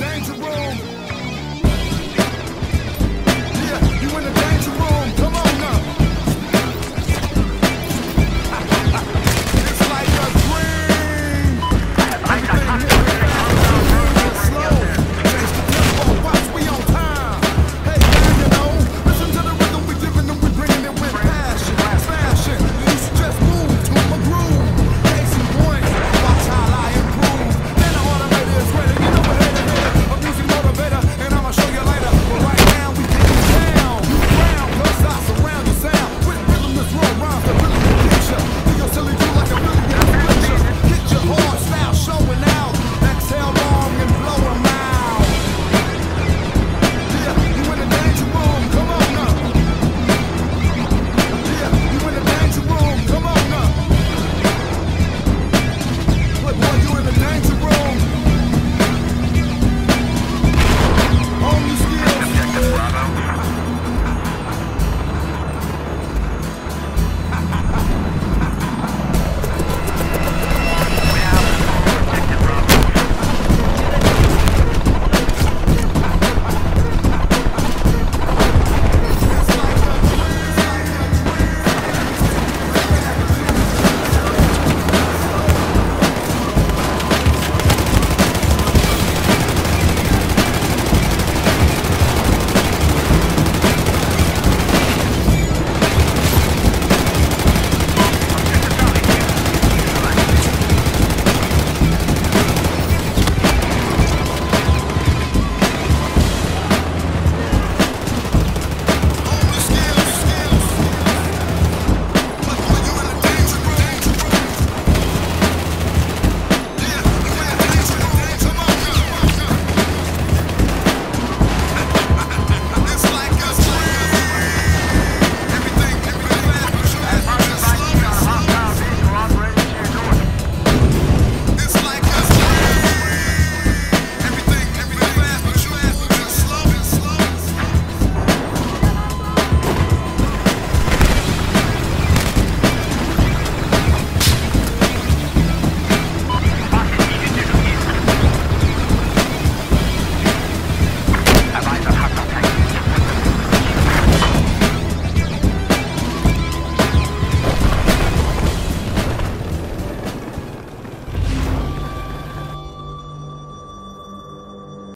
danger room.